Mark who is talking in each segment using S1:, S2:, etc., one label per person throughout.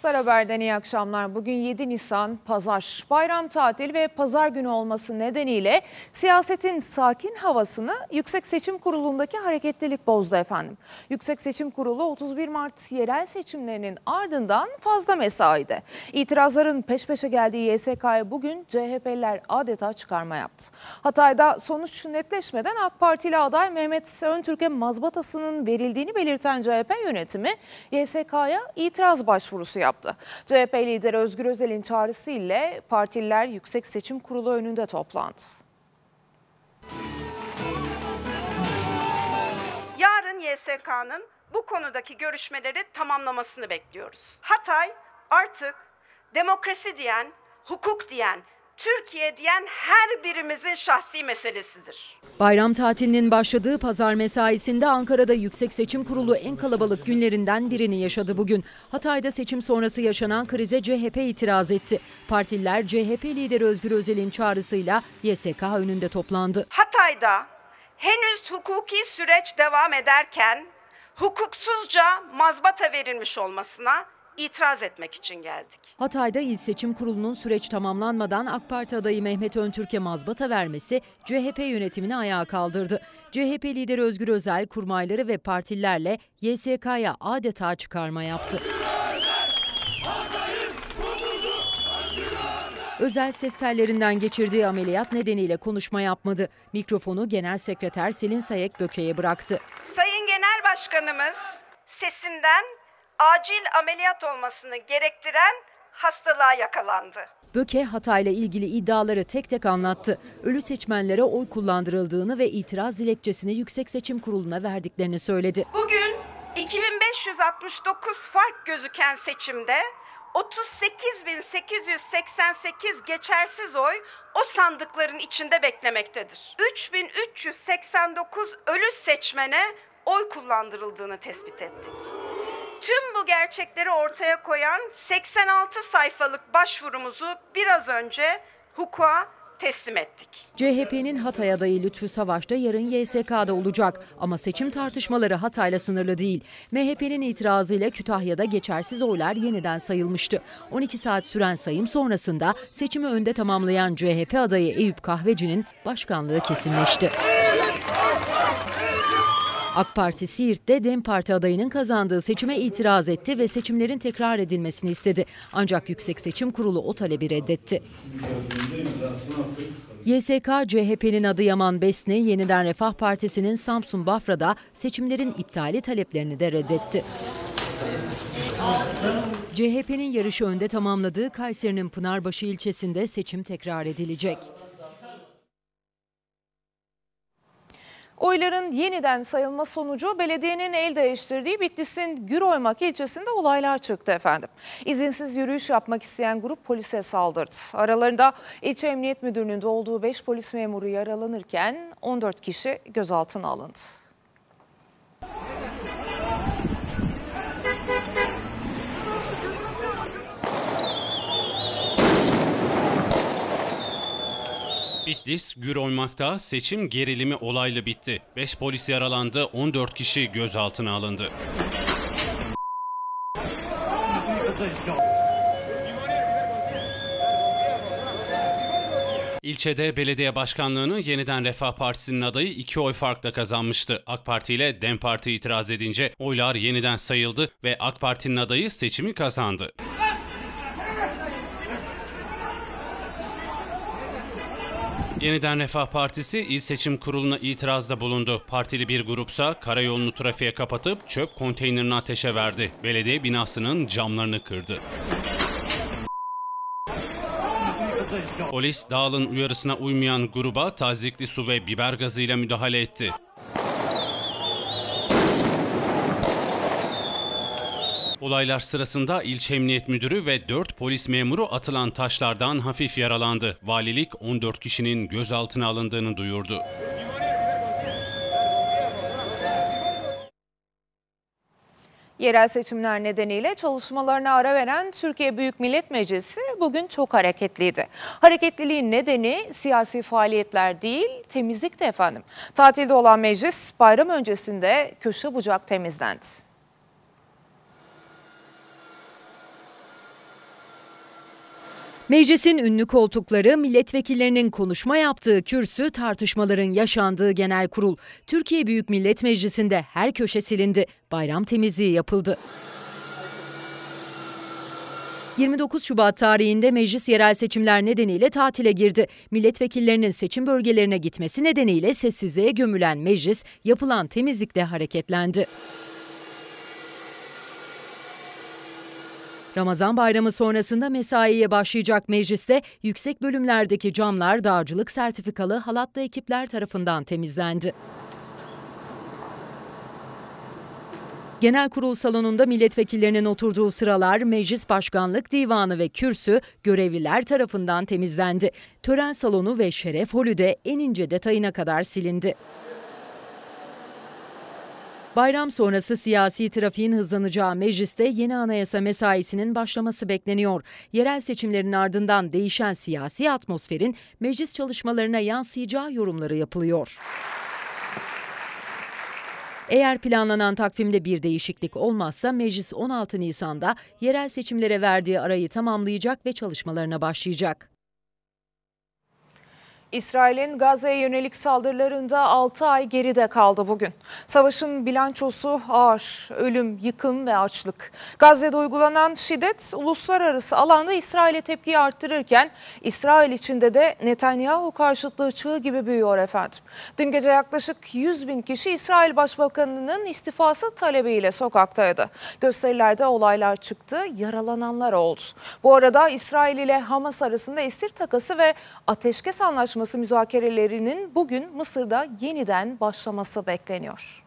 S1: Star Haber'den iyi akşamlar. Bugün 7 Nisan Pazar. Bayram tatil ve pazar günü olması nedeniyle siyasetin sakin havasını Yüksek Seçim Kurulu'ndaki hareketlilik bozdu efendim. Yüksek Seçim Kurulu 31 Mart yerel seçimlerinin ardından fazla mesaide. İtirazların peş peşe geldiği YSK'ya bugün CHP'liler adeta çıkarma yaptı. Hatay'da sonuç netleşmeden AK Partili aday Mehmet Öntürk'e mazbatasının verildiğini belirten CHP yönetimi YSK'ya itiraz başvurusu yaptı. CHP lideri Özgür Özel'in çağrısı ile partililer Yüksek Seçim Kurulu önünde toplandı.
S2: Yarın YSK'nın bu konudaki görüşmeleri tamamlamasını bekliyoruz. Hatay artık demokrasi diyen, hukuk diyen, Türkiye diyen her birimizin şahsi meselesidir.
S3: Bayram tatilinin başladığı pazar mesaisinde Ankara'da Yüksek Seçim Kurulu en kalabalık günlerinden birini yaşadı bugün. Hatay'da seçim sonrası yaşanan krize CHP itiraz etti. Partililer CHP lideri Özgür Özel'in çağrısıyla YSK önünde toplandı.
S2: Hatay'da henüz hukuki süreç devam ederken hukuksuzca mazbata verilmiş olmasına itiraz etmek için geldik.
S3: Hatay'da İl Seçim Kurulu'nun süreç tamamlanmadan AK Parti adayı Mehmet Öntürk'e mazbata vermesi CHP yönetimini ayağa kaldırdı. CHP lideri Özgür Özel kurmayları ve partililerle YSK'ya adeta çıkarma yaptı. Özel ses tellerinden geçirdiği ameliyat nedeniyle konuşma yapmadı. Mikrofonu Genel Sekreter Selin Sayek Böke'ye bıraktı.
S2: Sayın Genel Başkanımız sesinden acil ameliyat olmasını gerektiren hastalığa yakalandı.
S3: Böke Hatay'la ilgili iddiaları tek tek anlattı. Ölü seçmenlere oy kullandırıldığını ve itiraz dilekçesini Yüksek Seçim Kurulu'na verdiklerini söyledi.
S2: Bugün 2569 fark gözüken seçimde 38.888 geçersiz oy o sandıkların içinde beklemektedir. 3389 ölü seçmene oy kullandırıldığını tespit ettik. Tüm bu gerçekleri ortaya koyan 86 sayfalık başvurumuzu biraz önce hukuka teslim ettik.
S3: CHP'nin Hatay adayı Lütfü Savaş da yarın YSK'da olacak ama seçim tartışmaları Hatay'la sınırlı değil. MHP'nin itirazıyla Kütahya'da geçersiz oylar yeniden sayılmıştı. 12 saat süren sayım sonrasında seçimi önde tamamlayan CHP adayı Eyüp Kahveci'nin başkanlığı kesinleşti. AK Parti Siirt'te DEM Parti adayının kazandığı seçime itiraz etti ve seçimlerin tekrar edilmesini istedi. Ancak Yüksek Seçim Kurulu o talebi reddetti. YSK CHP'nin Adıyaman Besne, Yeniden Refah Partisi'nin Samsun Bafra'da seçimlerin iptali taleplerini de reddetti. CHP'nin yarışı önde tamamladığı Kayseri'nin Pınarbaşı ilçesinde seçim tekrar edilecek.
S1: Oyların yeniden sayılma sonucu belediyenin el değiştirdiği Bitlis'in Güroymak ilçesinde olaylar çıktı efendim. İzinsiz yürüyüş yapmak isteyen grup polise saldırdı. Aralarında ilçe emniyet müdürlüğünde olduğu 5 polis memuru yaralanırken 14 kişi gözaltına alındı.
S4: Bitlis, Gürolmak'ta seçim gerilimi olaylı bitti. 5 polis yaralandı, 14 kişi gözaltına alındı. İlçede belediye başkanlığını yeniden Refah Partisi'nin adayı iki oy farkla kazanmıştı. AK Parti ile DEM Parti itiraz edince oylar yeniden sayıldı ve AK Parti'nin adayı seçimi kazandı. Yeniden Refah Partisi İl Seçim Kurulu'na itirazda bulundu. Partili bir grupsa karayolunu trafiğe kapatıp çöp konteynerini ateşe verdi. Belediye binasının camlarını kırdı. Polis Dağlı'nın uyarısına uymayan gruba tazikli su ve biber gazıyla müdahale etti. Olaylar sırasında ilçe emniyet müdürü ve 4 polis memuru atılan taşlardan hafif yaralandı. Valilik 14 kişinin gözaltına alındığını duyurdu.
S1: Yerel seçimler nedeniyle çalışmalarına ara veren Türkiye Büyük Millet Meclisi bugün çok hareketliydi. Hareketliliğin nedeni siyasi faaliyetler değil, temizlikti efendim. Tatilde olan meclis bayram öncesinde köşe bucak temizlendi.
S3: Meclisin ünlü koltukları, milletvekillerinin konuşma yaptığı kürsü, tartışmaların yaşandığı genel kurul. Türkiye Büyük Millet Meclisi'nde her köşe silindi. Bayram temizliği yapıldı. 29 Şubat tarihinde meclis yerel seçimler nedeniyle tatile girdi. Milletvekillerinin seçim bölgelerine gitmesi nedeniyle sessizliğe gömülen meclis yapılan temizlikle hareketlendi. Ramazan bayramı sonrasında mesaiye başlayacak mecliste yüksek bölümlerdeki camlar dağcılık sertifikalı halatlı ekipler tarafından temizlendi. Genel kurul salonunda milletvekillerinin oturduğu sıralar meclis başkanlık divanı ve kürsü görevliler tarafından temizlendi. Tören salonu ve şeref holü de en ince detayına kadar silindi. Bayram sonrası siyasi trafiğin hızlanacağı mecliste yeni anayasa mesaisinin başlaması bekleniyor. Yerel seçimlerin ardından değişen siyasi atmosferin meclis çalışmalarına yansıyacağı yorumları yapılıyor. Eğer planlanan takvimde bir değişiklik olmazsa meclis 16 Nisan'da yerel seçimlere verdiği arayı tamamlayacak ve çalışmalarına başlayacak.
S1: İsrail'in Gazze'ye yönelik saldırılarında 6 ay geride kaldı bugün. Savaşın bilançosu ağır, ölüm, yıkım ve açlık. Gazze'de uygulanan şiddet uluslararası alanda İsrail'e tepkiyi arttırırken İsrail içinde de Netanyahu karşıtlığı çığ gibi büyüyor efendim. Dün gece yaklaşık 100 bin kişi İsrail Başbakanı'nın istifası talebiyle sokaktaydı. Gösterilerde olaylar çıktı, yaralananlar oldu. Bu arada İsrail ile Hamas arasında esir takası ve ateşkes anlaşması Anlaşması müzakerelerinin bugün Mısır'da yeniden başlaması bekleniyor.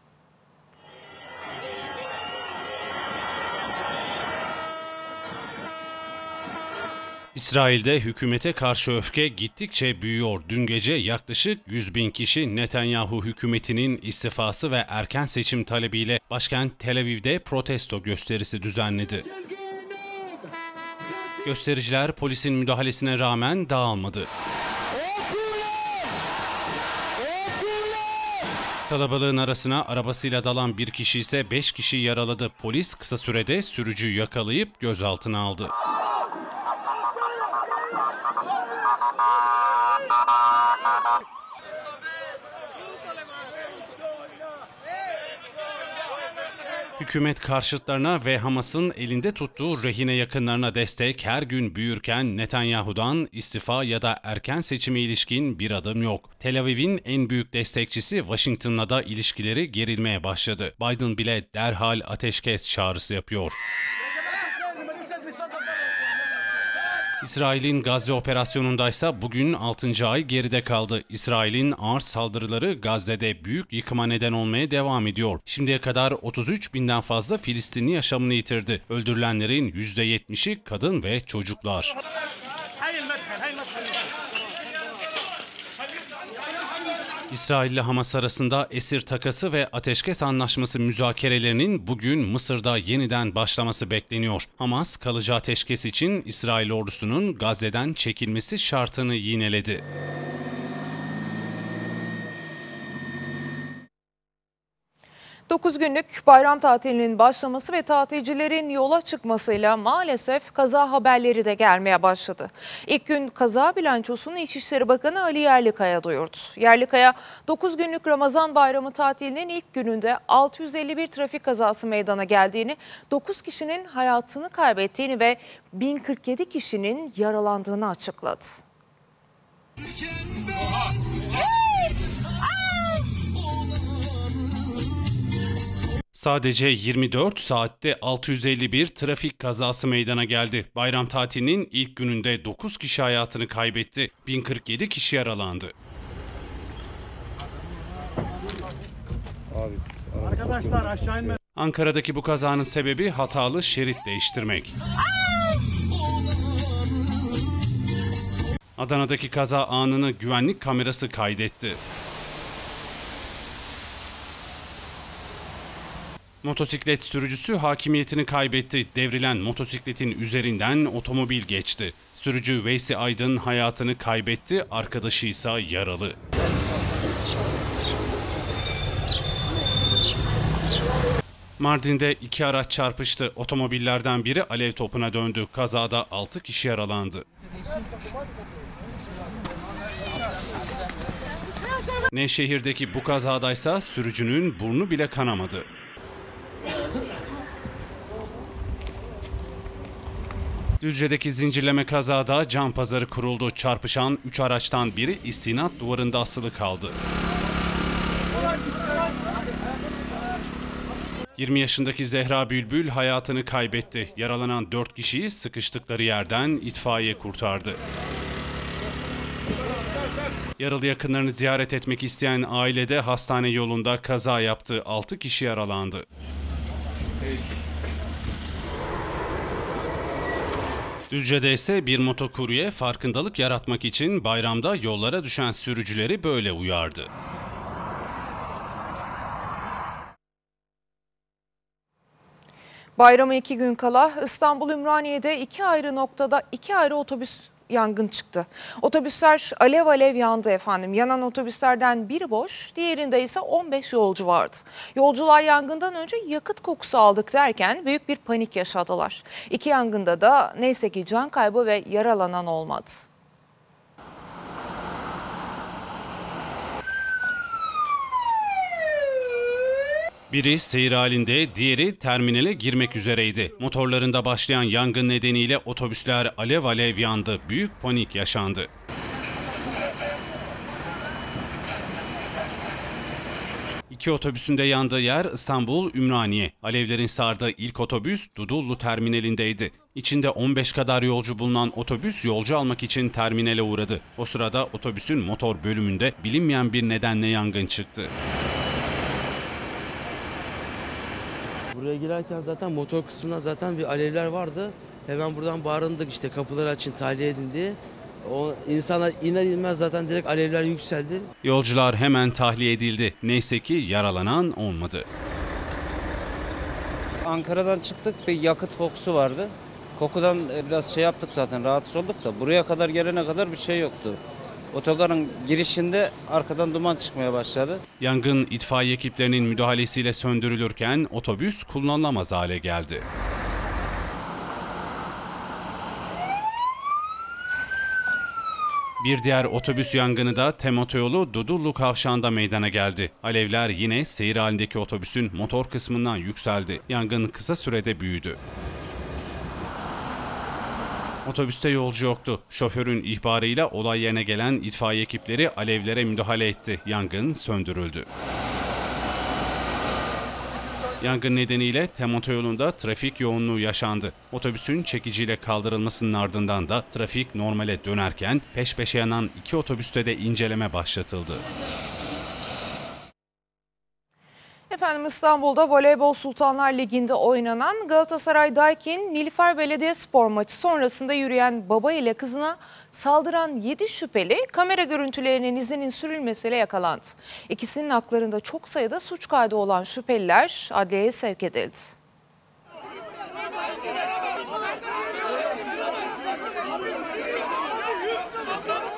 S4: İsrail'de hükümete karşı öfke gittikçe büyüyor. Dün gece yaklaşık 100 bin kişi Netanyahu hükümetinin istifası ve erken seçim talebiyle başkent Tel Aviv'de protesto gösterisi düzenledi. Göstericiler polisin müdahalesine rağmen dağılmadı. Kalabalığın arasına arabasıyla dalan bir kişi ise 5 kişi yaraladı. Polis kısa sürede sürücüyü yakalayıp gözaltına aldı. Hükümet karşıtlarına ve Hamas'ın elinde tuttuğu rehine yakınlarına destek her gün büyürken Netanyahu'dan istifa ya da erken seçime ilişkin bir adım yok. Tel Aviv'in en büyük destekçisi Washington'la da ilişkileri gerilmeye başladı. Biden bile derhal ateşkes çağrısı yapıyor. İsrail'in Gazze operasyonundaysa bugün 6. ay geride kaldı. İsrail'in ağır saldırıları Gazze'de büyük yıkıma neden olmaya devam ediyor. Şimdiye kadar 33 binden fazla Filistinli yaşamını yitirdi. Öldürülenlerin %70'i kadın ve çocuklar. İsrail ile Hamas arasında esir takası ve ateşkes anlaşması müzakerelerinin bugün Mısır'da yeniden başlaması bekleniyor. Hamas kalıcı ateşkes için İsrail ordusunun Gazze'den çekilmesi şartını yineledi.
S1: 9 günlük bayram tatilinin başlaması ve tatilcilerin yola çıkmasıyla maalesef kaza haberleri de gelmeye başladı. İlk gün kaza bilançosunu İçişleri Bakanı Ali Yerlikaya duyurdu. Yerlikaya 9 günlük Ramazan bayramı tatilinin ilk gününde 651 trafik kazası meydana geldiğini, 9 kişinin hayatını kaybettiğini ve 1047 kişinin yaralandığını açıkladı.
S4: Sadece 24 saatte 651 trafik kazası meydana geldi. Bayram tatilinin ilk gününde 9 kişi hayatını kaybetti. 1047 kişi yaralandı. Arkadaşlar aşağı inme. Ankara'daki bu kazanın sebebi hatalı şerit değiştirmek. Adana'daki kaza anını güvenlik kamerası kaydetti. Motosiklet sürücüsü hakimiyetini kaybetti. Devrilen motosikletin üzerinden otomobil geçti. Sürücü Veysi Aydın hayatını kaybetti, arkadaşı ise yaralı. Mardin'de iki araç çarpıştı. Otomobillerden biri alev topuna döndü. Kazada 6 kişi yaralandı. Nevşehir'deki bu kazadaysa sürücünün burnu bile kanamadı. Düzce'deki zincirleme kazada cam pazarı kuruldu. Çarpışan 3 araçtan biri istinat duvarında asılı kaldı. 20 yaşındaki Zehra Bülbül hayatını kaybetti. Yaralanan 4 kişiyi sıkıştıkları yerden itfaiye kurtardı. Yaralı yakınlarını ziyaret etmek isteyen ailede hastane yolunda kaza yaptı. 6 kişi yaralandı. Düzce'de ise bir motokurye farkındalık yaratmak için bayramda yollara düşen sürücüleri böyle uyardı.
S1: Bayrama iki gün kala İstanbul Ümraniye'de iki ayrı noktada iki ayrı otobüs yangın çıktı. Otobüsler alev alev yandı efendim. Yanan otobüslerden biri boş, diğerinde ise 15 yolcu vardı. Yolcular yangından önce yakıt kokusu aldık derken büyük bir panik yaşadılar. İki yangında da neyse ki can kaybı ve yaralanan olmadı.
S4: Biri seyir halinde, diğeri terminale girmek üzereydi. Motorlarında başlayan yangın nedeniyle otobüsler alev alev yandı. Büyük panik yaşandı. İki otobüsün de yandığı yer İstanbul Ümraniye. Alevlerin sardığı ilk otobüs Dudullu terminalindeydi. İçinde 15 kadar yolcu bulunan otobüs yolcu almak için terminale uğradı. O sırada otobüsün motor bölümünde bilinmeyen bir nedenle yangın çıktı.
S5: Buraya girerken zaten motor kısmında zaten bir alevler vardı. Hemen buradan bağırındık işte kapıları açın tahliye edin diye. O insanlar iner inmez zaten direkt alevler yükseldi.
S4: Yolcular hemen tahliye edildi. Neyse ki yaralanan olmadı.
S6: Ankara'dan çıktık bir yakıt kokusu vardı. Kokudan e, biraz şey yaptık zaten rahatsız olduk da buraya kadar gelene kadar bir şey yoktu. Otogarın girişinde arkadan duman çıkmaya başladı.
S4: Yangın itfaiye ekiplerinin müdahalesiyle söndürülürken otobüs kullanılamaz hale geldi. Bir diğer otobüs yangını da Tem Otoyolu Dudullu kavşağında meydana geldi. Alevler yine seyir halindeki otobüsün motor kısmından yükseldi. Yangın kısa sürede büyüdü. Otobüste yolcu yoktu. Şoförün ihbarıyla olay yerine gelen itfaiye ekipleri alevlere müdahale etti. Yangın söndürüldü. Yangın nedeniyle Tem otoyolunda trafik yoğunluğu yaşandı. Otobüsün çekiciyle kaldırılmasının ardından da trafik normale dönerken peş peşe yanan iki otobüste de inceleme başlatıldı.
S1: Efendim İstanbul'da Voleybol Sultanlar Ligi'nde oynanan Galatasaray Daikin Nilüfer Belediyespor maçı sonrasında yürüyen baba ile kızına saldıran 7 şüpheli kamera görüntülerinin izinin sürülmesiyle yakalandı. İkisinin haklarında çok sayıda suç kaydı olan şüpheliler adliyeye sevk edildi.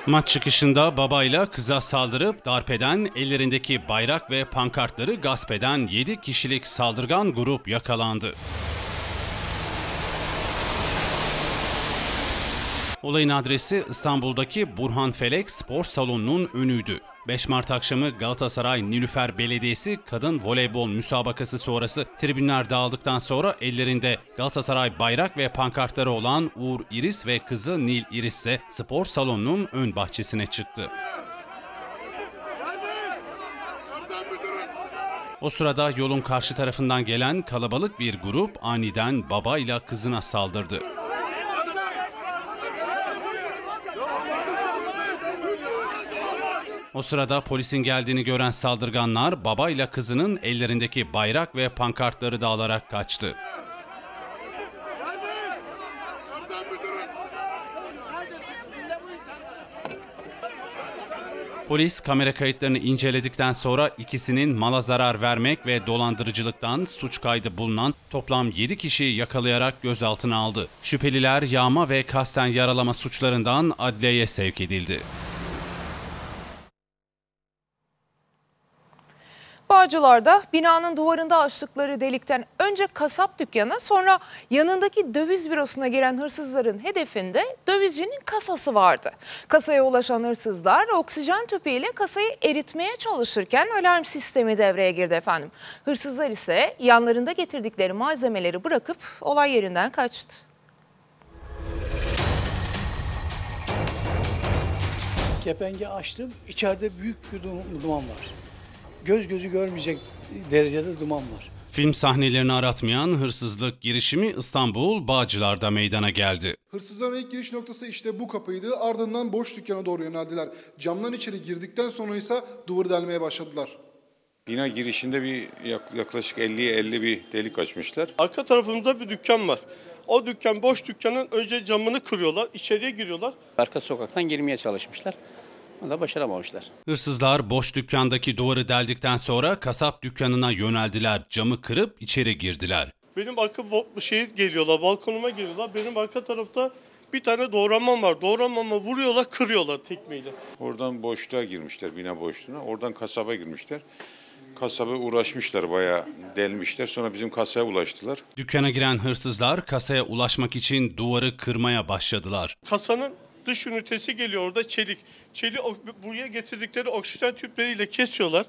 S4: Maç çıkışında babayla kıza saldırıp darp eden, ellerindeki bayrak ve pankartları gasp eden 7 kişilik saldırgan grup yakalandı. Olayın adresi İstanbul'daki Burhan Felek Spor Salonu'nun önüydü. 5 Mart akşamı Galatasaray Nilüfer Belediyesi kadın voleybol müsabakası sonrası tribünler dağıldıktan sonra ellerinde Galatasaray bayrak ve pankartları olan Uğur İris ve kızı Nil İris ise spor salonunun ön bahçesine çıktı. O sırada yolun karşı tarafından gelen kalabalık bir grup aniden babayla kızına saldırdı. O sırada polisin geldiğini gören saldırganlar babayla kızının ellerindeki bayrak ve pankartları da alarak kaçtı. Polis kamera kayıtlarını inceledikten sonra ikisinin mala zarar vermek ve dolandırıcılıktan suç kaydı bulunan toplam 7 kişiyi yakalayarak gözaltına aldı. Şüpheliler yağma ve kasten yaralama suçlarından adliyeye sevk edildi.
S1: Bağcılar'da binanın duvarında açtıkları delikten önce kasap dükkanı sonra yanındaki döviz bürosuna giren hırsızların hedefinde dövizcinin kasası vardı. Kasaya ulaşan hırsızlar oksijen tüpüyle kasayı eritmeye çalışırken alarm sistemi devreye girdi efendim. Hırsızlar ise yanlarında getirdikleri malzemeleri bırakıp olay yerinden kaçtı.
S7: Kepengi açtım. İçeride büyük bir dum- duman var. Göz gözü görmeyecek derecede duman var.
S4: Film sahnelerini aratmayan hırsızlık girişimi İstanbul Bağcılar'da meydana geldi.
S8: Hırsızların ilk giriş noktası işte bu kapıydı. Ardından boş dükkana doğru yöneldiler. Camdan içeri girdikten sonra ise duvarı delmeye başladılar.
S9: Bina girişinde bir yak- yaklaşık 50'ye 50 bir delik açmışlar.
S10: Arka tarafımızda bir dükkan var. O dükkan boş dükkanın önce camını kırıyorlar, içeriye giriyorlar.
S11: Arka sokaktan girmeye çalışmışlar. Onu da başaramamışlar.
S4: Hırsızlar boş dükkandaki duvarı deldikten sonra kasap dükkanına yöneldiler. Camı kırıp içeri girdiler.
S10: Benim arka şey geliyorlar, balkonuma geliyorlar. Benim arka tarafta bir tane doğramam var. Doğramama vuruyorlar, kırıyorlar tekmeyle.
S9: Oradan boşluğa girmişler, bina boşluğuna. Oradan kasaba girmişler. Kasaba uğraşmışlar, bayağı delmişler. Sonra bizim kasaya ulaştılar.
S4: Dükkana giren hırsızlar kasaya ulaşmak için duvarı kırmaya başladılar.
S10: Kasanın dış ünitesi geliyor orada çelik. Çeliği ok- buraya getirdikleri oksijen tüpleriyle kesiyorlar.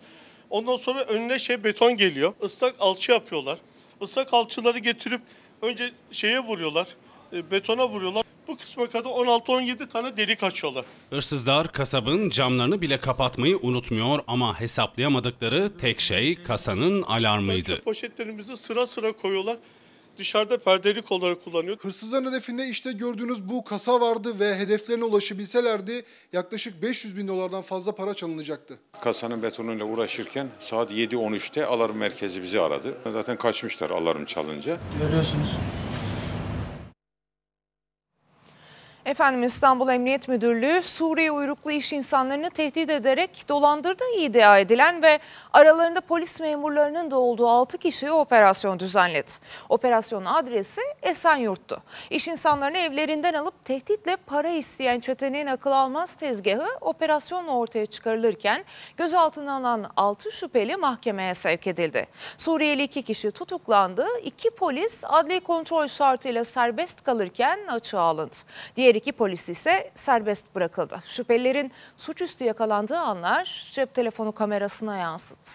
S10: Ondan sonra önüne şey beton geliyor. Islak alçı yapıyorlar. Islak alçıları getirip önce şeye vuruyorlar. e, Betona vuruyorlar. Bu kısma kadar 16-17 tane delik açıyorlar.
S4: Hırsızlar kasabın camlarını bile kapatmayı unutmuyor ama hesaplayamadıkları tek şey kasanın alarmıydı.
S10: Poşetlerimizi sıra sıra koyuyorlar. Dışarıda perdelik olarak kullanıyor.
S8: Hırsızların hedefinde işte gördüğünüz bu kasa vardı ve hedeflerine ulaşabilselerdi yaklaşık 500 bin dolardan fazla para çalınacaktı.
S9: Kasanın betonuyla uğraşırken saat 7.13'te alarm merkezi bizi aradı. Zaten kaçmışlar alarm çalınca.
S7: Görüyorsunuz.
S1: Efendim İstanbul Emniyet Müdürlüğü Suriye uyruklu iş insanlarını tehdit ederek dolandırdığı iddia edilen ve aralarında polis memurlarının da olduğu 6 kişiye operasyon düzenledi. Operasyonun adresi Esenyurt'tu. İş insanlarını evlerinden alıp tehditle para isteyen çetenin akıl almaz tezgahı operasyonla ortaya çıkarılırken gözaltına alınan 6 şüpheli mahkemeye sevk edildi. Suriyeli 2 kişi tutuklandı. 2 polis adli kontrol şartıyla serbest kalırken açığa alındı. Diğer iki polis ise serbest bırakıldı. Şüphelilerin suçüstü yakalandığı anlar cep telefonu kamerasına yansıdı.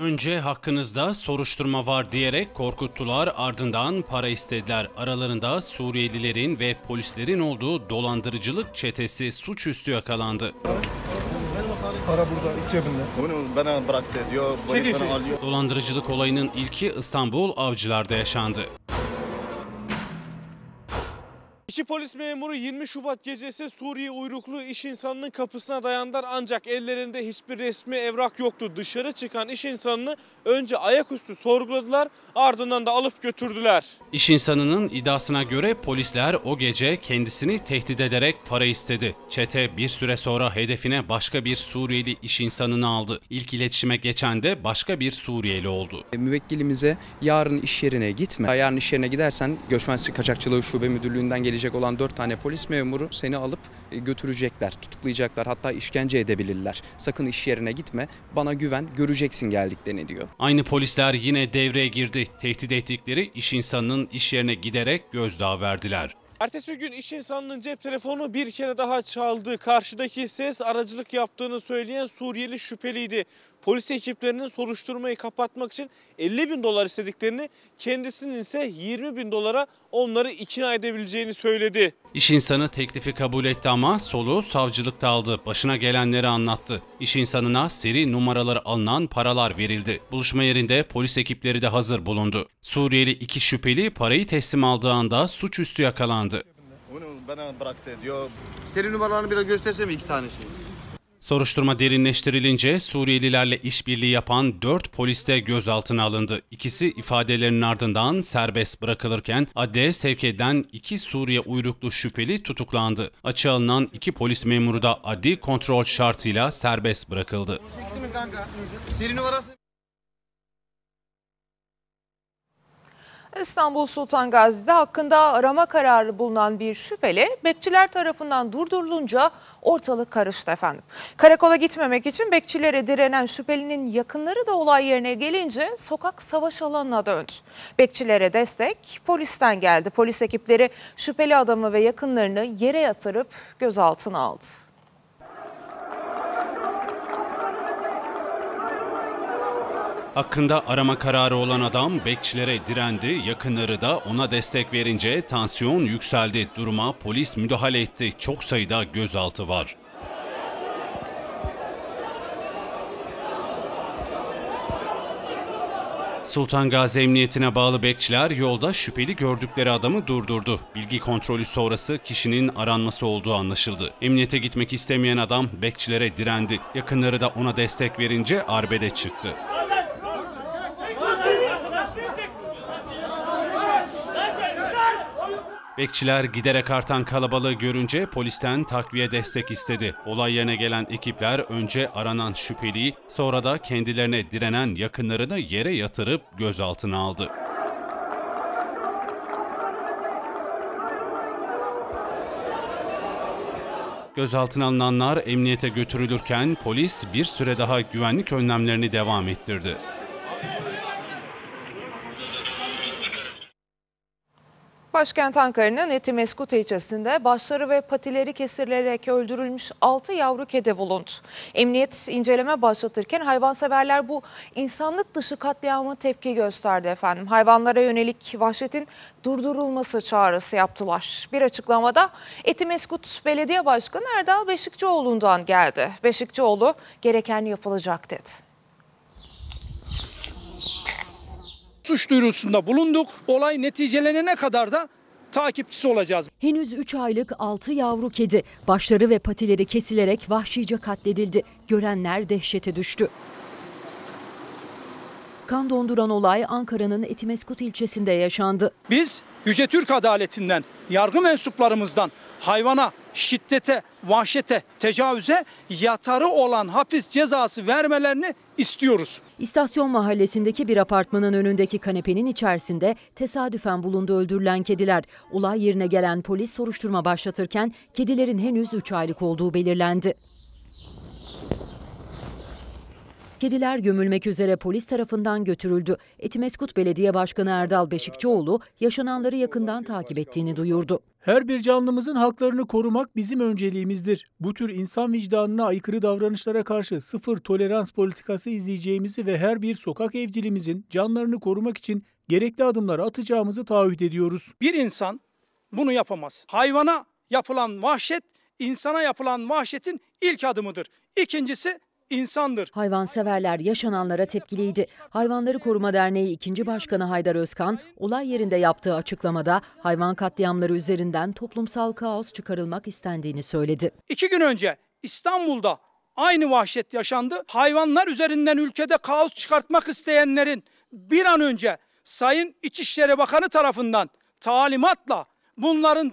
S4: Önce hakkınızda soruşturma var diyerek korkuttular ardından para istediler. Aralarında Suriyelilerin ve polislerin olduğu dolandırıcılık çetesi suçüstü yakalandı.
S8: Para burada cebinde.
S12: Bunu bana bıraktı diyor. Polis bana alıyor.
S4: Dolandırıcılık olayının ilki İstanbul Avcılar'da yaşandı.
S10: Polis memuru 20 Şubat gecesi Suriye uyruklu iş insanının kapısına dayandılar ancak ellerinde hiçbir resmi evrak yoktu. Dışarı çıkan iş insanını önce ayaküstü sorguladılar ardından da alıp götürdüler.
S4: İş insanının iddiasına göre polisler o gece kendisini tehdit ederek para istedi. Çete bir süre sonra hedefine başka bir Suriyeli iş insanını aldı. İlk iletişime geçen de başka bir Suriyeli oldu.
S13: Müvekkilimize yarın iş yerine gitme. Yarın iş yerine gidersen Göçmenlik Kaçakçılığı Şube Müdürlüğü'nden gelecek olan 4 tane polis memuru seni alıp e, götürecekler, tutuklayacaklar hatta işkence edebilirler. Sakın iş yerine gitme, bana güven, göreceksin geldiklerini diyor.
S4: Aynı polisler yine devreye girdi. Tehdit ettikleri iş insanının iş yerine giderek gözdağı verdiler.
S10: Ertesi gün iş insanının cep telefonu bir kere daha çaldı. Karşıdaki ses aracılık yaptığını söyleyen Suriyeli şüpheliydi. Polis ekiplerinin soruşturmayı kapatmak için 50 bin dolar istediklerini kendisinin ise 20 bin dolara onları ikna edebileceğini söyledi.
S4: İş insanı teklifi kabul etti ama soluğu savcılıkta aldı. Başına gelenleri anlattı. İş insanına seri numaraları alınan paralar verildi. Buluşma yerinde polis ekipleri de hazır bulundu. Suriyeli iki şüpheli parayı teslim aldığı anda suçüstü yakalandı.
S12: Bunu bana bıraktı diyor.
S5: Seri numaralarını biraz göstersene iki tanesini.
S4: Soruşturma derinleştirilince Suriyelilerle işbirliği yapan 4 polis de gözaltına alındı. İkisi ifadelerinin ardından serbest bırakılırken adliye sevk edilen 2 Suriye uyruklu şüpheli tutuklandı. Açığa alınan 2 polis memuru da adli kontrol şartıyla serbest bırakıldı.
S1: İstanbul Sultan Gazi'de hakkında arama kararı bulunan bir şüpheli bekçiler tarafından durdurulunca ortalık karıştı efendim. Karakola gitmemek için bekçilere direnen şüphelinin yakınları da olay yerine gelince sokak savaş alanına döndü. Bekçilere destek polisten geldi. Polis ekipleri şüpheli adamı ve yakınlarını yere yatırıp gözaltına aldı.
S4: Hakkında arama kararı olan adam bekçilere direndi, yakınları da ona destek verince tansiyon yükseldi. Duruma polis müdahale etti. Çok sayıda gözaltı var. Sultan Gazi Emniyetine bağlı bekçiler yolda şüpheli gördükleri adamı durdurdu. Bilgi kontrolü sonrası kişinin aranması olduğu anlaşıldı. Emniyete gitmek istemeyen adam bekçilere direndi. Yakınları da ona destek verince arbede çıktı. Bekçiler giderek artan kalabalığı görünce polisten takviye destek istedi. Olay yerine gelen ekipler önce aranan şüpheliyi sonra da kendilerine direnen yakınlarını yere yatırıp gözaltına aldı. Gözaltına alınanlar emniyete götürülürken polis bir süre daha güvenlik önlemlerini devam ettirdi.
S1: Başkent Ankara'nın Etimeskut ilçesinde başları ve patileri kesilerek öldürülmüş 6 yavru kedi bulundu. Emniyet inceleme başlatırken hayvanseverler bu insanlık dışı katliamı tepki gösterdi efendim. Hayvanlara yönelik vahşetin durdurulması çağrısı yaptılar. Bir açıklamada Etimeskut Belediye Başkanı Erdal Beşikçioğlu'ndan geldi. Beşikçioğlu gereken yapılacak dedi.
S14: Suç duyurusunda bulunduk. Olay neticelenene kadar da takipçisi olacağız.
S3: Henüz 3 aylık 6 yavru kedi başları ve patileri kesilerek vahşice katledildi. Görenler dehşete düştü. Kan donduran olay Ankara'nın Etimeskut ilçesinde yaşandı.
S14: Biz Yüce Türk adaletinden, yargı mensuplarımızdan hayvana, şiddete, vahşete, tecavüze yatarı olan hapis cezası vermelerini istiyoruz.
S3: İstasyon mahallesindeki bir apartmanın önündeki kanepenin içerisinde tesadüfen bulundu öldürülen kediler. Olay yerine gelen polis soruşturma başlatırken kedilerin henüz 3 aylık olduğu belirlendi. Kediler gömülmek üzere polis tarafından götürüldü. Etimeskut Belediye Başkanı Erdal Beşikçioğlu yaşananları yakından takip ettiğini duyurdu.
S15: Her bir canlımızın haklarını korumak bizim önceliğimizdir. Bu tür insan vicdanına aykırı davranışlara karşı sıfır tolerans politikası izleyeceğimizi ve her bir sokak evcilimizin canlarını korumak için gerekli adımları atacağımızı taahhüt ediyoruz.
S14: Bir insan bunu yapamaz. Hayvana yapılan vahşet, insana yapılan vahşetin ilk adımıdır. İkincisi insandır.
S3: Hayvanseverler yaşananlara tepkiliydi. Hayvanları Koruma Derneği 2. Başkanı Haydar Özkan olay yerinde yaptığı açıklamada hayvan katliamları üzerinden toplumsal kaos çıkarılmak istendiğini söyledi.
S14: İki gün önce İstanbul'da aynı vahşet yaşandı. Hayvanlar üzerinden ülkede kaos çıkartmak isteyenlerin bir an önce Sayın İçişleri Bakanı tarafından talimatla bunların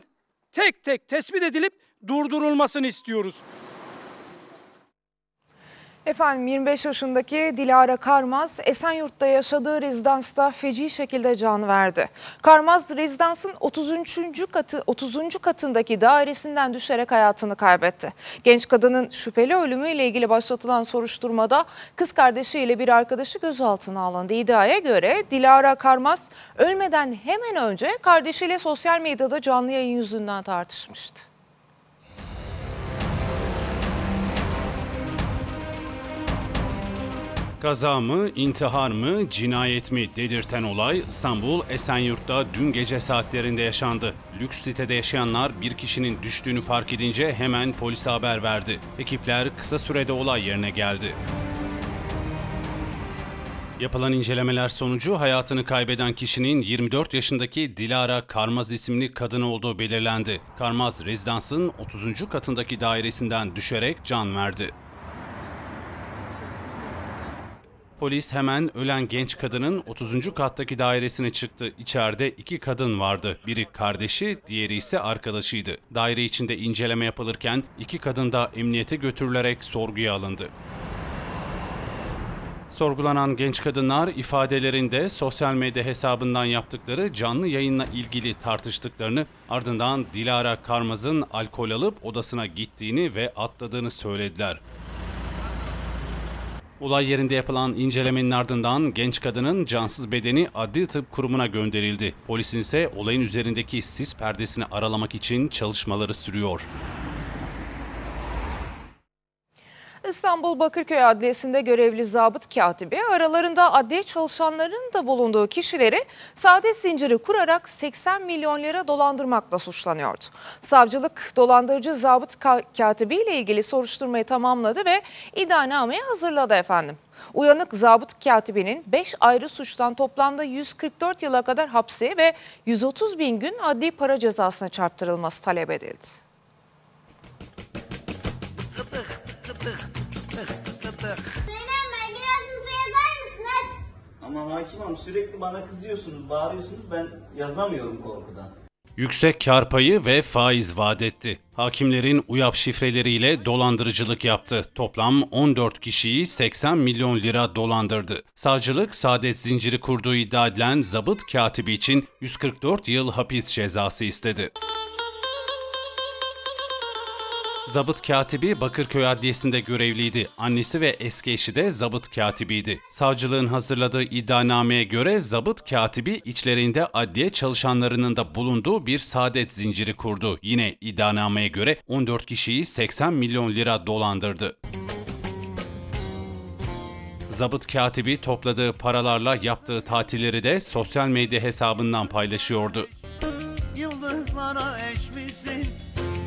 S14: tek tek tespit edilip durdurulmasını istiyoruz.
S1: Efendim 25 yaşındaki Dilara Karmaz Esenyurt'ta yaşadığı rezidansta feci şekilde can verdi. Karmaz rezidansın 30. katı 30. katındaki dairesinden düşerek hayatını kaybetti. Genç kadının şüpheli ölümüyle ilgili başlatılan soruşturmada kız kardeşiyle bir arkadaşı gözaltına alındı. İddiaya göre Dilara Karmaz ölmeden hemen önce kardeşiyle sosyal medyada canlı yayın yüzünden tartışmıştı.
S4: Kaza mı, intihar mı, cinayet mi dedirten olay İstanbul Esenyurt'ta dün gece saatlerinde yaşandı. Lüks sitede yaşayanlar bir kişinin düştüğünü fark edince hemen polise haber verdi. Ekipler kısa sürede olay yerine geldi. Yapılan incelemeler sonucu hayatını kaybeden kişinin 24 yaşındaki Dilara Karmaz isimli kadın olduğu belirlendi. Karmaz rezidansın 30. katındaki dairesinden düşerek can verdi. Polis hemen ölen genç kadının 30. kattaki dairesine çıktı. İçeride iki kadın vardı. Biri kardeşi, diğeri ise arkadaşıydı. Daire içinde inceleme yapılırken iki kadın da emniyete götürülerek sorguya alındı. Sorgulanan genç kadınlar ifadelerinde sosyal medya hesabından yaptıkları canlı yayınla ilgili tartıştıklarını ardından Dilara Karmaz'ın alkol alıp odasına gittiğini ve atladığını söylediler. Olay yerinde yapılan incelemenin ardından genç kadının cansız bedeni adli tıp kurumuna gönderildi. Polisin ise olayın üzerindeki sis perdesini aralamak için çalışmaları sürüyor.
S1: İstanbul Bakırköy Adliyesi'nde görevli zabıt katibi aralarında adliye çalışanlarının da bulunduğu kişileri saadet zinciri kurarak 80 milyon lira dolandırmakla suçlanıyordu. Savcılık dolandırıcı zabıt katibi ile ilgili soruşturmayı tamamladı ve iddianameyi hazırladı efendim. Uyanık zabıt katibinin 5 ayrı suçtan toplamda 144 yıla kadar hapsi ve 130 bin gün adli para cezasına çarptırılması talep edildi.
S16: Ama hakim hanım sürekli bana kızıyorsunuz, bağırıyorsunuz. Ben yazamıyorum korkudan.
S4: Yüksek kar payı ve faiz vaat etti. Hakimlerin UYAP şifreleriyle dolandırıcılık yaptı. Toplam 14 kişiyi 80 milyon lira dolandırdı. Savcılık saadet zinciri kurduğu iddia edilen zabıt katibi için 144 yıl hapis cezası istedi. Zabıt katibi Bakırköy Adliyesi'nde görevliydi. Annesi ve eski eşi de zabıt katibiydi. Savcılığın hazırladığı iddianameye göre zabıt katibi içlerinde adliye çalışanlarının da bulunduğu bir saadet zinciri kurdu. Yine iddianameye göre 14 kişiyi 80 milyon lira dolandırdı. Zabıt katibi topladığı paralarla yaptığı tatilleri de sosyal medya hesabından paylaşıyordu. Yıldızlara eşmişsin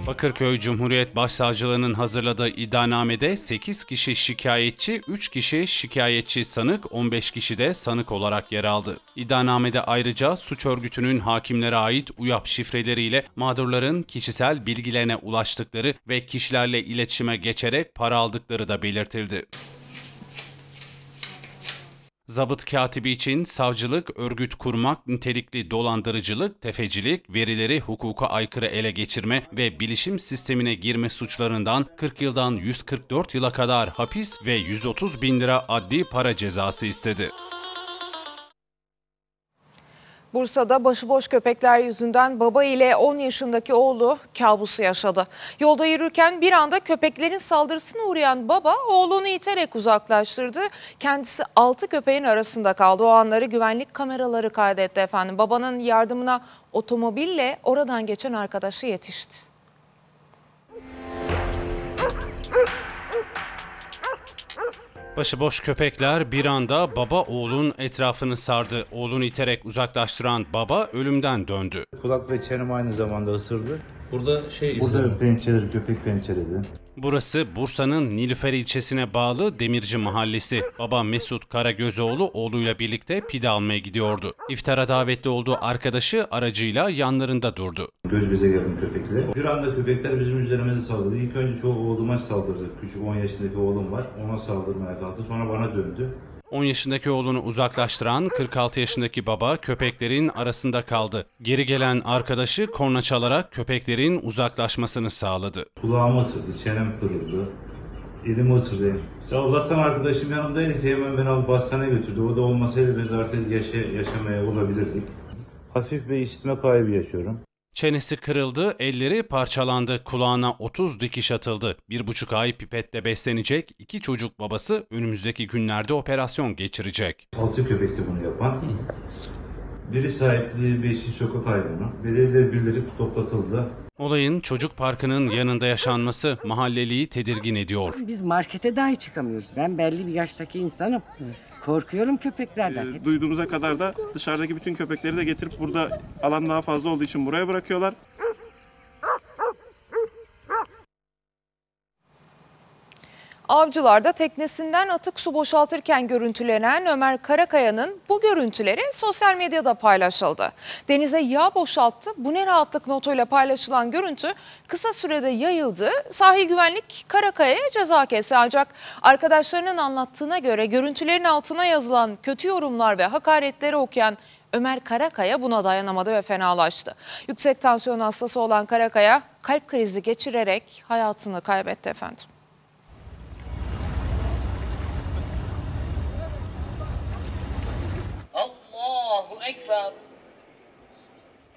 S4: Bakırköy Cumhuriyet Başsavcılığı'nın hazırladığı iddianamede 8 kişi şikayetçi, 3 kişi şikayetçi sanık, 15 kişi de sanık olarak yer aldı. İddianamede ayrıca suç örgütünün hakimlere ait UYAP şifreleriyle mağdurların kişisel bilgilerine ulaştıkları ve kişilerle iletişime geçerek para aldıkları da belirtildi. Zabıt katibi için savcılık, örgüt kurmak, nitelikli dolandırıcılık, tefecilik, verileri hukuka aykırı ele geçirme ve bilişim sistemine girme suçlarından 40 yıldan 144 yıla kadar hapis ve 130 bin lira adli para cezası istedi.
S1: Bursa'da başıboş köpekler yüzünden baba ile 10 yaşındaki oğlu kabusu yaşadı. Yolda yürürken bir anda köpeklerin saldırısına uğrayan baba oğlunu iterek uzaklaştırdı. Kendisi 6 köpeğin arasında kaldı. O anları güvenlik kameraları kaydetti efendim. Babanın yardımına otomobille oradan geçen arkadaşı yetişti.
S4: Başıboş köpekler bir anda baba oğlun etrafını sardı. Oğlunu iterek uzaklaştıran baba ölümden döndü.
S17: Kulak ve çenem aynı zamanda ısırdı.
S18: Burada şey
S17: Burada izledim. pençeleri, köpek pençeledi.
S4: Burası Bursa'nın Nilüfer ilçesine bağlı Demirci Mahallesi. Baba Mesut Karagözoğlu oğluyla birlikte pide almaya gidiyordu. İftara davetli olduğu arkadaşı aracıyla yanlarında durdu.
S17: Göz göze geldim köpekle. Bir anda köpekler bizim üzerimize saldırdı. İlk önce çoğu oğluma saldırdı. Küçük 10 yaşındaki oğlum var. Ona saldırmaya kalktı. Sonra bana döndü.
S4: 10 yaşındaki oğlunu uzaklaştıran 46 yaşındaki baba köpeklerin arasında kaldı. Geri gelen arkadaşı korna çalarak köpeklerin uzaklaşmasını sağladı.
S17: Kulağımı ısırdı, çenem kırıldı. Elimi ısırdı. İşte Allah'tan arkadaşım yanımdaydı ki hemen beni alıp hastaneye götürdü. O da olmasaydı biz artık yaşa yaşamaya olabilirdik. Hafif bir işitme kaybı yaşıyorum.
S4: Çenesi kırıldı, elleri parçalandı, kulağına 30 dikiş atıldı. Bir buçuk ay pipetle beslenecek iki çocuk babası önümüzdeki günlerde operasyon geçirecek.
S17: Altı köpekti bunu yapan. Biri sahipliği beşi sokak hayvanı. Biri de bildirip toplatıldı.
S4: Olayın çocuk parkının yanında yaşanması mahalleliyi tedirgin ediyor.
S19: Biz markete dahi çıkamıyoruz. Ben belli bir yaştaki insanım. Korkuyorum köpeklerden.
S20: E, duyduğumuza kadar da dışarıdaki bütün köpekleri de getirip burada alan daha fazla olduğu için buraya bırakıyorlar.
S1: Avcılar'da teknesinden atık su boşaltırken görüntülenen Ömer Karakaya'nın bu görüntüleri sosyal medyada paylaşıldı. Denize yağ boşalttı. Bu ne rahatlık notuyla paylaşılan görüntü kısa sürede yayıldı. Sahil güvenlik Karakaya'ya ceza kesti ancak arkadaşlarının anlattığına göre görüntülerin altına yazılan kötü yorumlar ve hakaretleri okuyan Ömer Karakaya buna dayanamadı ve fenalaştı. Yüksek tansiyon hastası olan Karakaya kalp krizi geçirerek hayatını kaybetti efendim.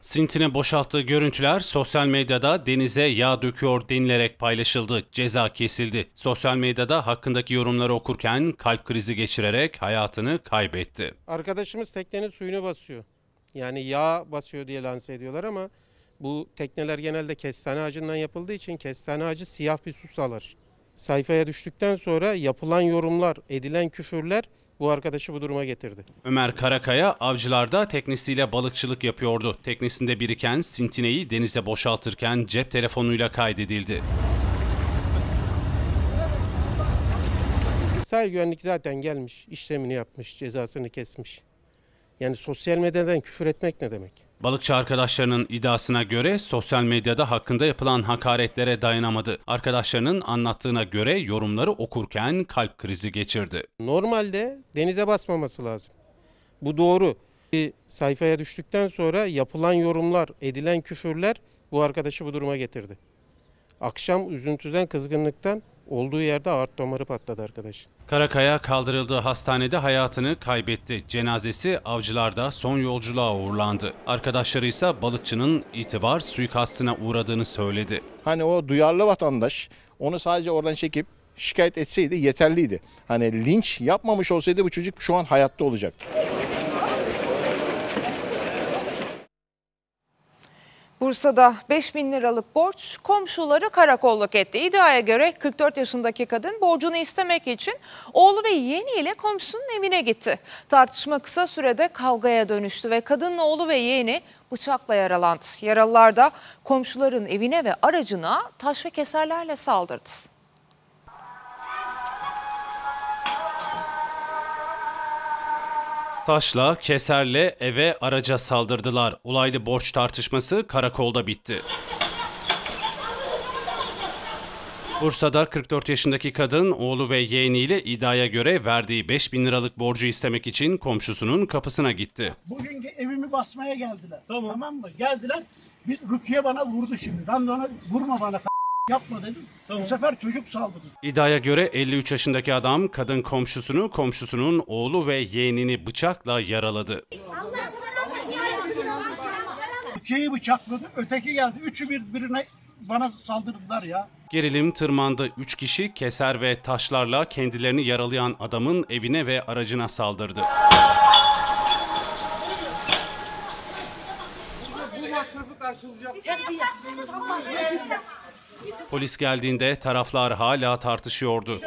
S4: Sintine boşalttığı görüntüler sosyal medyada denize yağ döküyor denilerek paylaşıldı. Ceza kesildi. Sosyal medyada hakkındaki yorumları okurken kalp krizi geçirerek hayatını kaybetti.
S18: Arkadaşımız teknenin suyunu basıyor. Yani yağ basıyor diye lanse ediyorlar ama bu tekneler genelde kestane ağacından yapıldığı için kestane ağacı siyah bir su salar. Sayfaya düştükten sonra yapılan yorumlar, edilen küfürler bu arkadaşı bu duruma getirdi.
S4: Ömer Karakaya avcılarda teknesiyle balıkçılık yapıyordu. Teknesinde biriken sintineyi denize boşaltırken cep telefonuyla kaydedildi.
S18: Sahil güvenlik zaten gelmiş, işlemini yapmış, cezasını kesmiş. Yani sosyal medyadan küfür etmek ne demek?
S4: Balıkçı arkadaşlarının iddiasına göre sosyal medyada hakkında yapılan hakaretlere dayanamadı. Arkadaşlarının anlattığına göre yorumları okurken kalp krizi geçirdi.
S18: Normalde denize basmaması lazım. Bu doğru. Bir sayfaya düştükten sonra yapılan yorumlar, edilen küfürler bu arkadaşı bu duruma getirdi. Akşam üzüntüden, kızgınlıktan olduğu yerde aort damarı patladı arkadaşın.
S4: Karakaya kaldırıldığı hastanede hayatını kaybetti. Cenazesi avcılarda son yolculuğa uğurlandı. Arkadaşları ise balıkçının itibar suikastına uğradığını söyledi.
S12: Hani o duyarlı vatandaş onu sadece oradan çekip şikayet etseydi yeterliydi. Hani linç yapmamış olsaydı bu çocuk şu an hayatta olacaktı.
S1: Bursa'da 5 bin liralık borç komşuları karakolluk etti. İddiaya göre 44 yaşındaki kadın borcunu istemek için oğlu ve yeğeniyle komşusunun evine gitti. Tartışma kısa sürede kavgaya dönüştü ve kadının oğlu ve yeğeni bıçakla yaralandı. Yaralılar da komşuların evine ve aracına taş ve keserlerle saldırdı.
S4: Taşla, keserle eve araca saldırdılar. Olaylı borç tartışması karakolda bitti. Bursa'da 44 yaşındaki kadın oğlu ve yeğeniyle iddiaya göre verdiği 5 bin liralık borcu istemek için komşusunun kapısına gitti.
S21: Bugün evimi basmaya geldiler. Tamam, mı? Geldiler. Bir Rukiye bana vurdu şimdi. Ben de ona vurma bana yapma dedim. Bu sefer çocuk saldırdı.
S4: İddiaya göre 53 yaşındaki adam kadın komşusunu, komşusunun oğlu ve yeğenini bıçakla yaraladı.
S21: Rukiye'yi bıçakladı. Öteki geldi. Üçü birbirine bana saldırdılar ya.
S4: Gerilim tırmandı. 3 kişi keser ve taşlarla kendilerini yaralayan adamın evine ve aracına saldırdı.
S21: Bu masrafı karşılayacak.
S4: Polis geldiğinde taraflar hala tartışıyordu.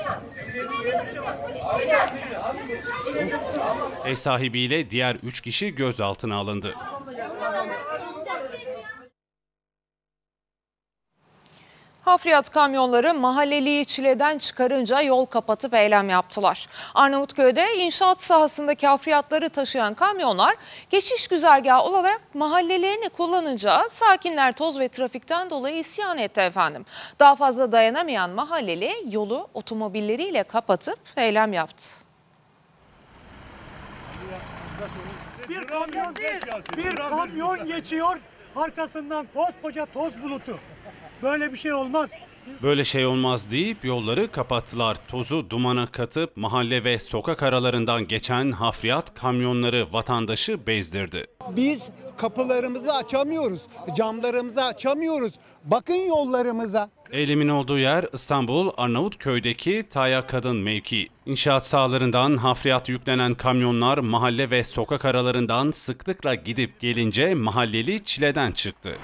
S4: Ev sahibiyle diğer 3 kişi gözaltına alındı.
S1: Hafriyat kamyonları mahalleliyi çileden çıkarınca yol kapatıp eylem yaptılar. Arnavutköy'de inşaat sahasındaki hafriyatları taşıyan kamyonlar geçiş güzergahı olarak mahallelerini kullanınca sakinler toz ve trafikten dolayı isyan etti efendim. Daha fazla dayanamayan mahalleli yolu otomobilleriyle kapatıp eylem yaptı.
S22: Bir kamyon, bir kamyon geçiyor arkasından koskoca toz bulutu. Böyle bir şey olmaz.
S4: Böyle şey olmaz deyip yolları kapattılar. Tozu dumana katıp mahalle ve sokak aralarından geçen hafriyat kamyonları vatandaşı bezdirdi.
S23: Biz kapılarımızı açamıyoruz, camlarımızı açamıyoruz. Bakın yollarımıza.
S4: Eylemin olduğu yer İstanbul Arnavutköy'deki Taya Kadın mevki. İnşaat sahalarından hafriyat yüklenen kamyonlar mahalle ve sokak aralarından sıklıkla gidip gelince mahalleli çileden çıktı.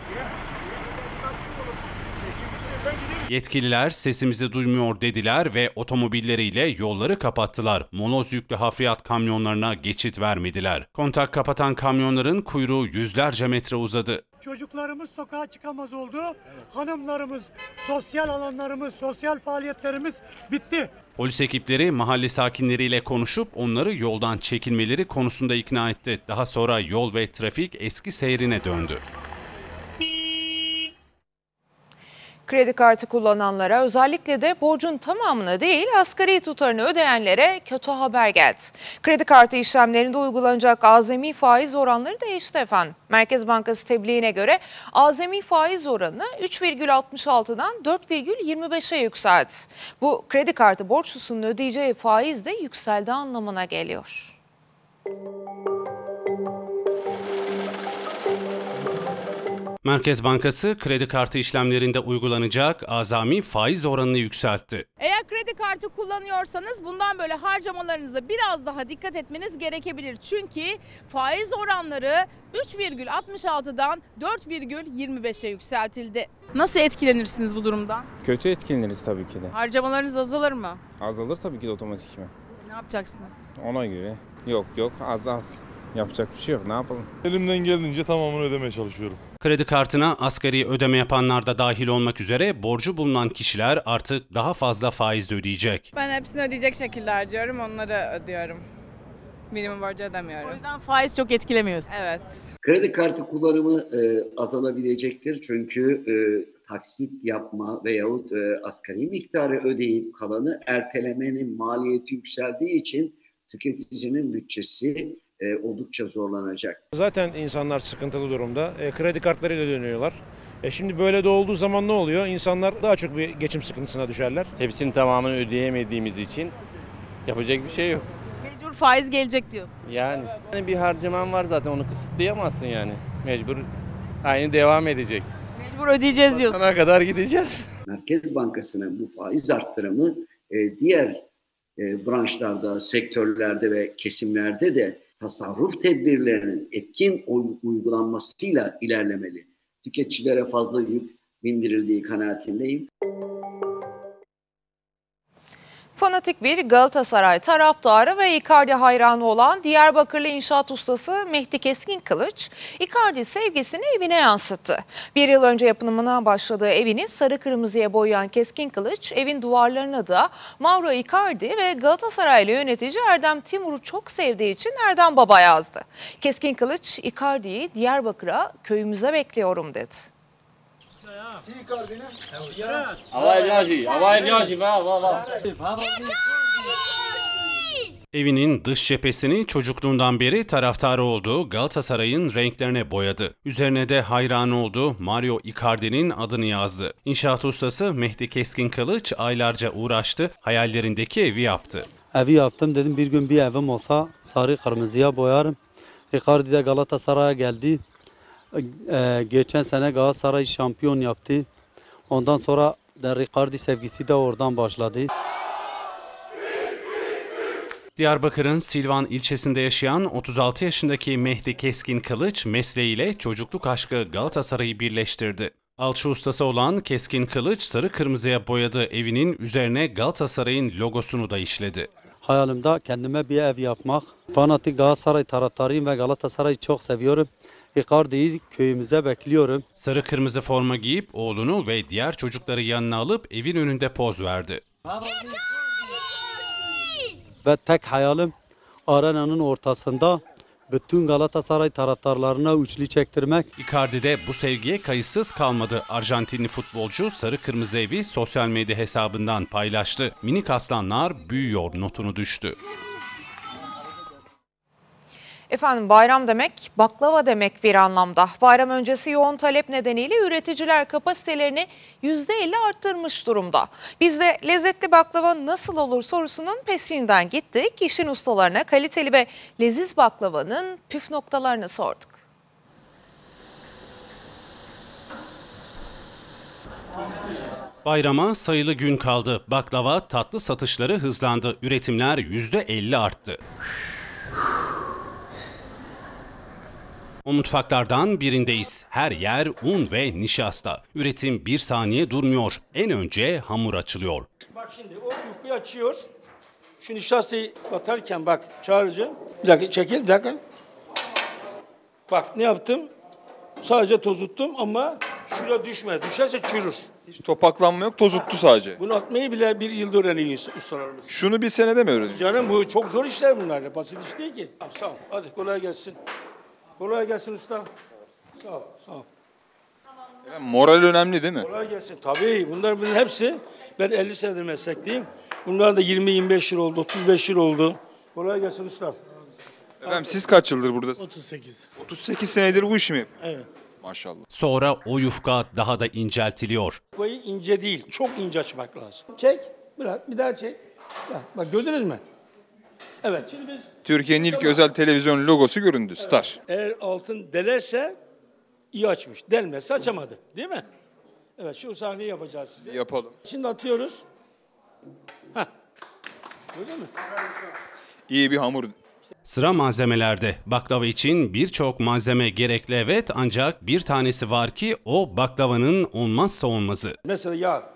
S4: Yetkililer sesimizi duymuyor dediler ve otomobilleriyle yolları kapattılar. Moloz yüklü hafriyat kamyonlarına geçit vermediler. Kontak kapatan kamyonların kuyruğu yüzlerce metre uzadı.
S22: Çocuklarımız sokağa çıkamaz oldu. Hanımlarımız, sosyal alanlarımız, sosyal faaliyetlerimiz bitti.
S4: Polis ekipleri mahalle sakinleriyle konuşup onları yoldan çekilmeleri konusunda ikna etti. Daha sonra yol ve trafik eski seyrine döndü.
S1: Kredi kartı kullananlara özellikle de borcun tamamını değil asgari tutarını ödeyenlere kötü haber geldi. Kredi kartı işlemlerinde uygulanacak azami faiz oranları değişti efendim. Merkez Bankası tebliğine göre azami faiz oranı 3,66'dan 4,25'e yükseldi. Bu kredi kartı borçlusunun ödeyeceği faiz de yükseldi anlamına geliyor.
S4: Merkez Bankası kredi kartı işlemlerinde uygulanacak azami faiz oranını yükseltti.
S24: Eğer kredi kartı kullanıyorsanız bundan böyle harcamalarınıza biraz daha dikkat etmeniz gerekebilir. Çünkü faiz oranları 3,66'dan 4,25'e yükseltildi. Nasıl etkilenirsiniz bu durumdan?
S25: Kötü etkileniriz tabii ki de.
S24: Harcamalarınız azalır mı?
S25: Azalır tabii ki de otomatikman.
S24: Ne yapacaksınız?
S25: Ona göre. Yok yok az az. Yapacak bir şey yok ne yapalım.
S26: Elimden geldiğince tamamını ödemeye çalışıyorum.
S4: Kredi kartına asgari ödeme yapanlar da dahil olmak üzere borcu bulunan kişiler artık daha fazla faiz ödeyecek.
S27: Ben hepsini ödeyecek şekilde harcıyorum, onları ödüyorum. Minimum borcu ödemiyorum.
S24: O yüzden faiz çok etkilemiyor.
S27: Evet.
S28: Kredi kartı kullanımı e, azalabilecektir çünkü e, taksit yapma veyahut e, asgari miktarı ödeyip kalanı ertelemenin maliyeti yükseldiği için tüketicinin bütçesi e, oldukça zorlanacak.
S29: Zaten insanlar sıkıntılı durumda. E, kredi kartlarıyla dönüyorlar. E, şimdi böyle de olduğu zaman ne oluyor? İnsanlar daha çok bir geçim sıkıntısına düşerler.
S30: Hepsinin tamamını ödeyemediğimiz için yapacak bir şey yok.
S24: Mecbur faiz gelecek diyorsun.
S30: Yani Yani bir harcaman var zaten onu kısıtlayamazsın yani. Mecbur aynı devam edecek.
S24: Mecbur ödeyeceğiz diyorsun.
S30: Sana kadar gideceğiz.
S28: Merkez Bankası'nın bu faiz arttırımı e, diğer e, branşlarda, sektörlerde ve kesimlerde de tasarruf tedbirlerinin etkin uy- uygulanmasıyla ilerlemeli. Tüketicilere fazla yük bindirildiği kanaatindeyim.
S1: Fanatik bir Galatasaray taraftarı ve Icardi hayranı olan Diyarbakırlı inşaat ustası Mehdi Keskin Kılıç, Icardi sevgisini evine yansıttı. Bir yıl önce yapımına başladığı evini sarı kırmızıya boyayan Keskin Kılıç, evin duvarlarına da Mauro Icardi ve Galatasaraylı yönetici Erdem Timur'u çok sevdiği için Erdem Baba yazdı. Keskin Kılıç, Icardi'yi Diyarbakır'a köyümüze bekliyorum dedi.
S31: Havai viagem, havai viagem, vai, vai, vai.
S4: Evinin dış cephesini çocukluğundan beri taraftarı olduğu Galatasaray'ın renklerine boyadı. Üzerine de hayran olduğu Mario Icardi'nin adını yazdı. İnşaat ustası Mehdi Keskin Kılıç aylarca uğraştı, hayallerindeki evi yaptı.
S32: Evi yaptım dedim bir gün bir evim olsa sarı kırmızıya boyarım. Icardi de Galatasaray'a geldi. Ee, geçen sene Galatasaray şampiyon yaptı. Ondan sonra da Icardi sevgisi de oradan başladı.
S4: Diyarbakır'ın Silvan ilçesinde yaşayan 36 yaşındaki Mehdi Keskin Kılıç mesleğiyle çocukluk aşkı Galatasaray'ı birleştirdi. Alçı ustası olan Keskin Kılıç sarı kırmızıya boyadığı evinin üzerine Galatasaray'ın logosunu da işledi.
S32: Hayalimde kendime bir ev yapmak. Fanatik Galatasaray taraftarıyım ve Galatasaray'ı çok seviyorum. Icardi'yi köyümüze bekliyorum.
S4: Sarı kırmızı forma giyip oğlunu ve diğer çocukları yanına alıp evin önünde poz verdi.
S32: Ve tek hayalim arenanın ortasında bütün Galatasaray taraftarlarına üçlü çektirmek.
S4: Icardi de bu sevgiye kayıtsız kalmadı. Arjantinli futbolcu sarı kırmızı evi sosyal medya hesabından paylaştı. Minik aslanlar büyüyor notunu düştü.
S1: Efendim bayram demek baklava demek bir anlamda. Bayram öncesi yoğun talep nedeniyle üreticiler kapasitelerini %50 arttırmış durumda. Biz de lezzetli baklava nasıl olur sorusunun peşinden gittik. İşin ustalarına kaliteli ve leziz baklavanın püf noktalarını sorduk.
S4: Bayrama sayılı gün kaldı. Baklava tatlı satışları hızlandı. Üretimler %50 arttı. O mutfaklardan birindeyiz. Her yer un ve nişasta. Üretim bir saniye durmuyor. En önce hamur açılıyor.
S14: Bak şimdi o yufkayı açıyor. Şu nişastayı batarken bak çağıracağım. Bir dakika çekil bir dakika. Bak ne yaptım? Sadece tozuttum ama şuraya düşme. Düşerse çürür.
S26: Hiç topaklanma yok, tozuttu sadece.
S14: Bunu atmayı bile bir yılda öğreniyor ustalarımız.
S26: Şunu bir senede mi öğrendin?
S14: Canım bu çok zor işler bunlar. Basit iş değil ki. Tamam, sağ ol. Hadi kolay gelsin. Kolay gelsin usta. Sağ ol, sağ ol.
S26: Yani moral önemli değil mi?
S14: Kolay gelsin. Tabii bunlar bunların hepsi. Ben 50 senedir meslekteyim. Bunlar da 20-25 yıl oldu, 35 yıl oldu. Kolay gelsin usta.
S26: Efendim siz kaç yıldır buradasınız?
S14: 38.
S26: 38 senedir bu işi mi yapıyorsunuz?
S14: Evet.
S26: Maşallah.
S4: Sonra o yufka daha da inceltiliyor.
S14: Yufkayı ince değil, çok ince açmak lazım. Çek, bırak, bir daha çek. Ya, bak gördünüz mü? Evet, şimdi biz
S26: Türkiye'nin ilk özel televizyon logosu göründü. Star.
S14: eğer altın delerse iyi açmış. Delmezse açamadı. Değil mi? Evet şu sahneyi yapacağız size.
S26: Yapalım.
S14: Şimdi atıyoruz. Heh. Öyle mi?
S26: İyi bir hamur.
S4: Sıra malzemelerde. Baklava için birçok malzeme gerekli evet ancak bir tanesi var ki o baklavanın olmazsa olmazı.
S14: Mesela yağ,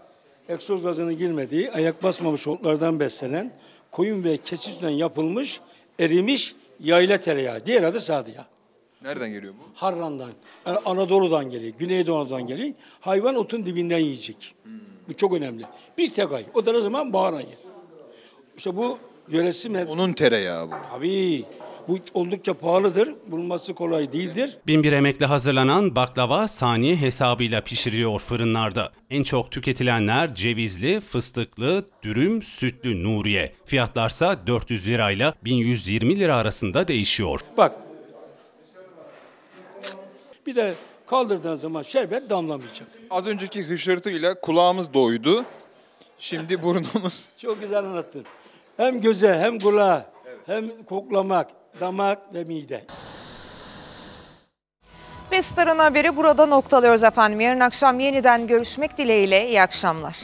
S14: egzoz gazının girmediği, ayak basmamış otlardan beslenen, koyun ve keçi sütünden yapılmış, erimiş yayla tereyağı. Diğer adı sade yağ.
S26: Nereden geliyor bu?
S14: Harran'dan, yani Anadolu'dan geliyor, Güneydoğu Anadolu'dan geliyor. Hayvan otun dibinden yiyecek. Bu çok önemli. Bir tek ay. O da ne zaman? Bahar ayı. İşte bu yöresi mevsim.
S26: Onun tereyağı bu.
S14: Tabii. Bu oldukça pahalıdır. Bulunması kolay değildir.
S4: Binbir emekle hazırlanan baklava saniye hesabıyla pişiriliyor fırınlarda. En çok tüketilenler cevizli, fıstıklı, dürüm, sütlü Nuriye. Fiyatlarsa 400 lirayla 1120 lira arasında değişiyor.
S14: Bak. Bir de kaldırdığın zaman şerbet damlamayacak.
S26: Az önceki hışırtıyla kulağımız doydu. Şimdi burnumuz.
S14: Çok güzel anlattın. Hem göze hem kulağa hem koklamak, damak ve mide.
S1: Ve Star'ın haberi burada noktalıyoruz efendim. Yarın akşam yeniden görüşmek dileğiyle iyi akşamlar.